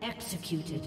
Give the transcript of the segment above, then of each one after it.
Executed.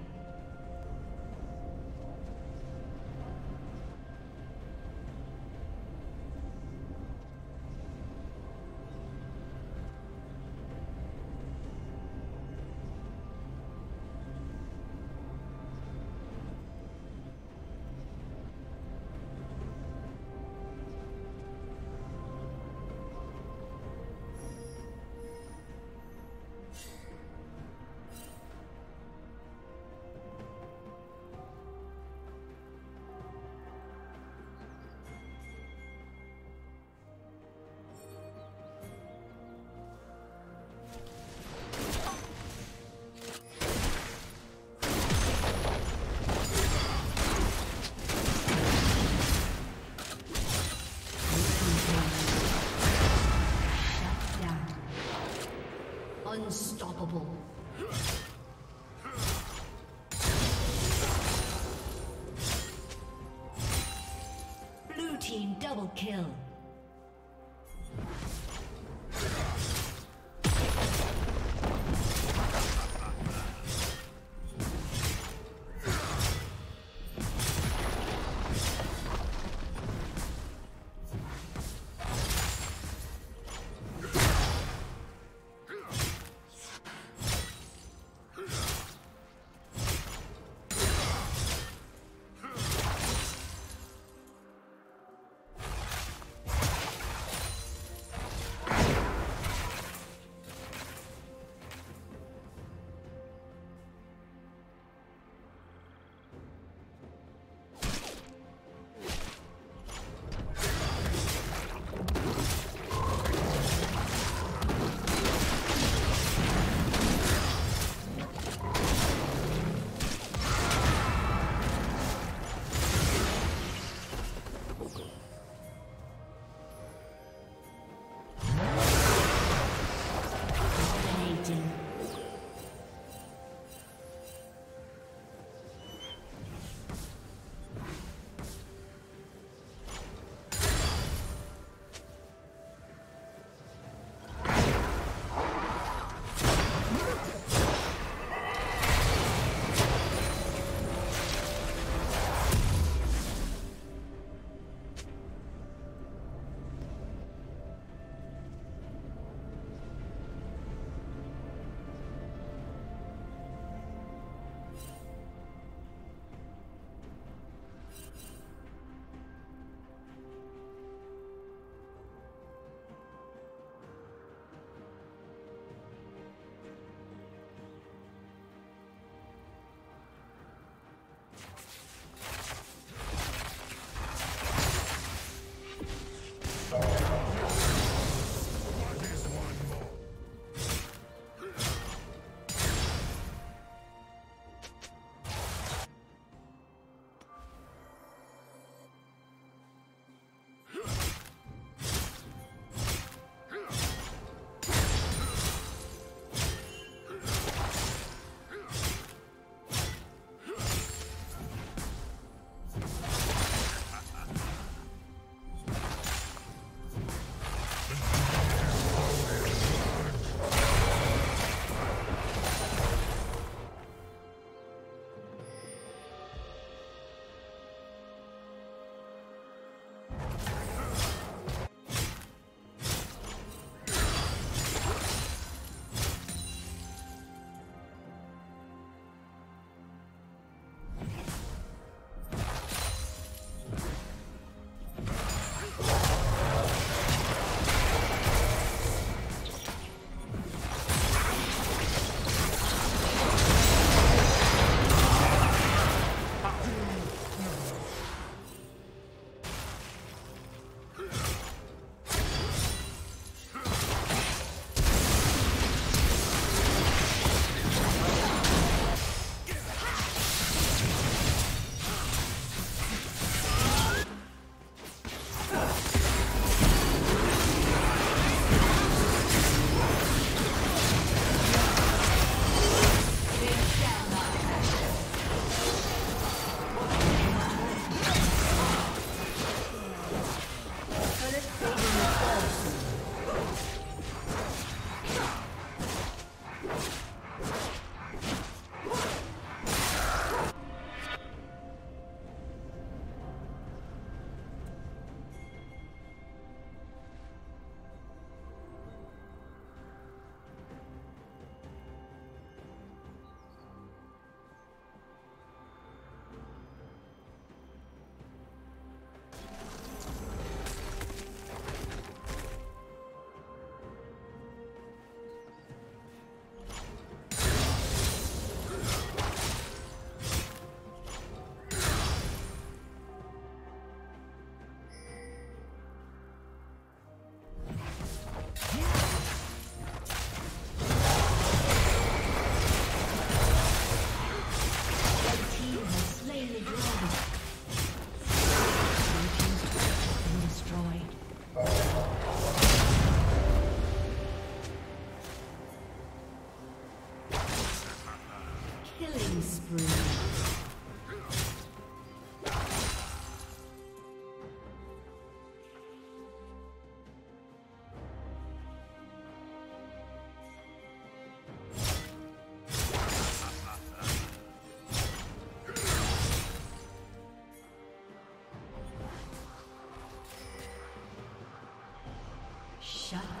Unstoppable. Shut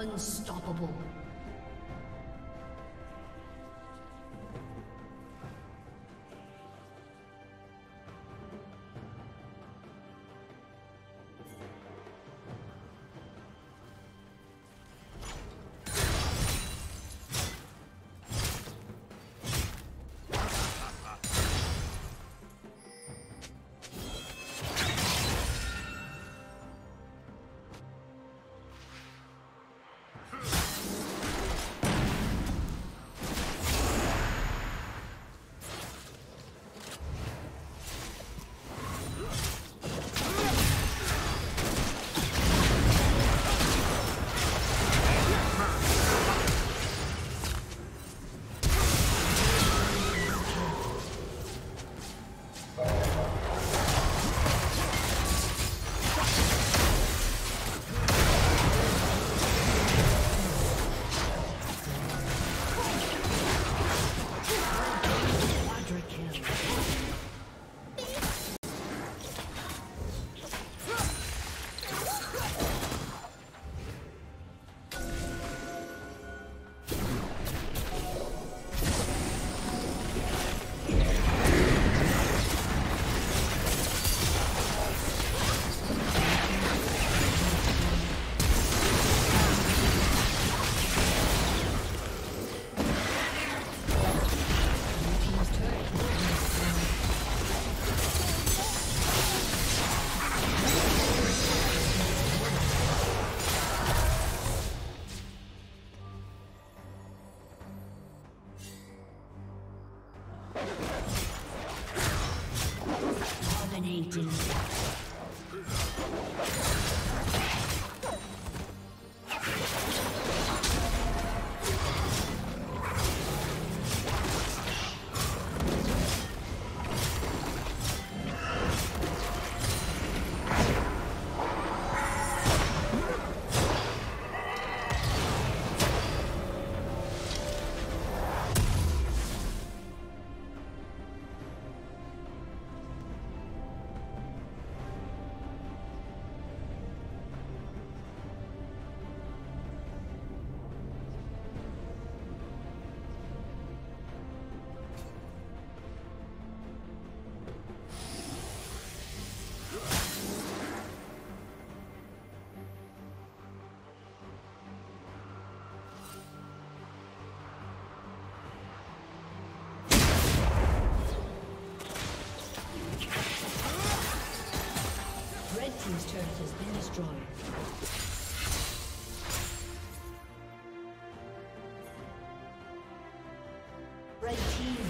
Unstoppable. Red team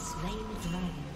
Slain the dragon.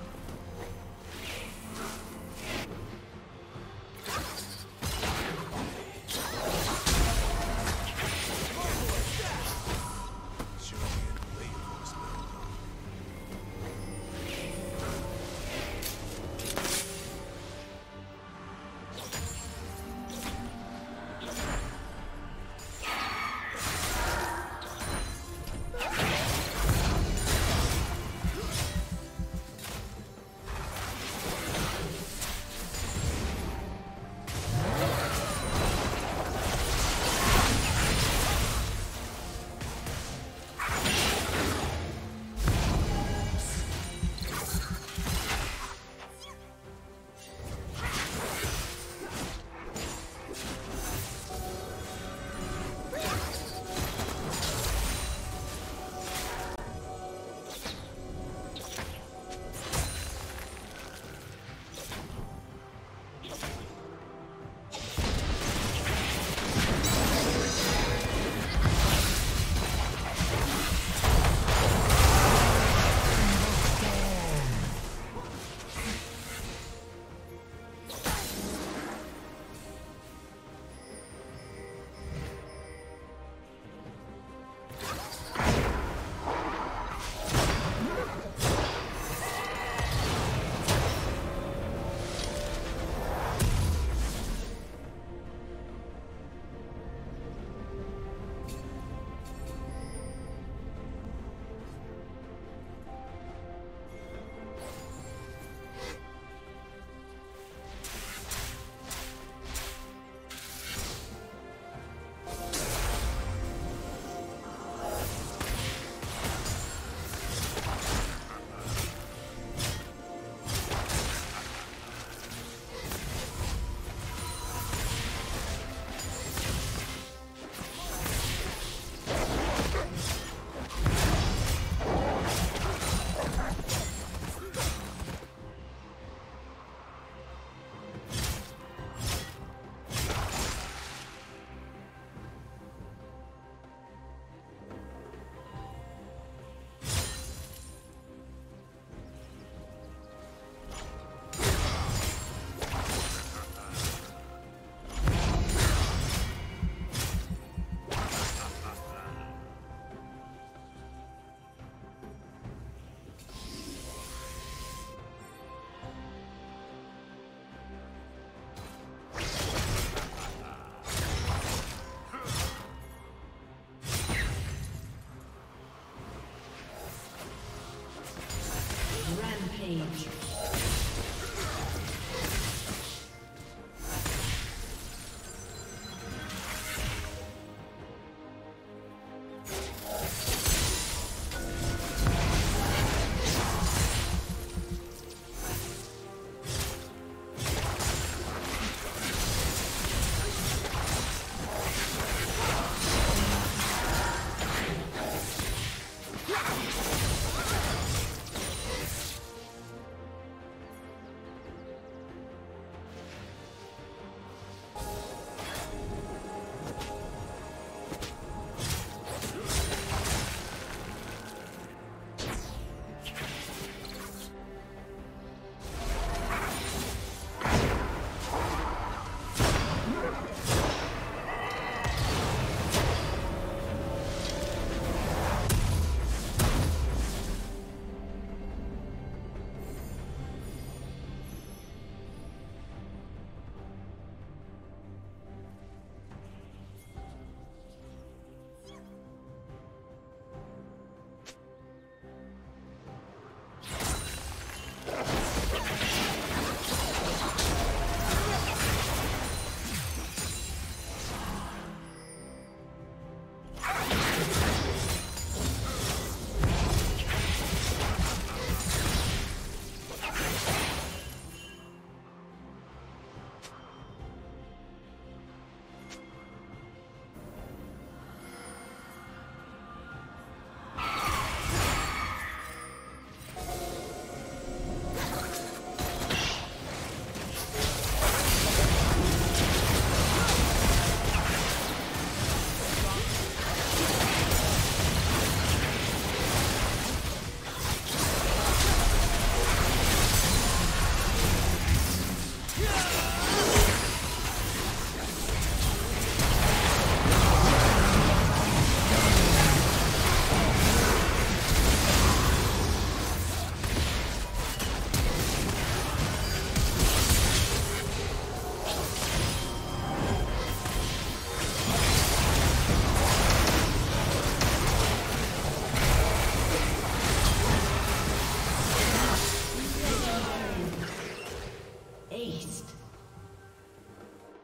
Rampage.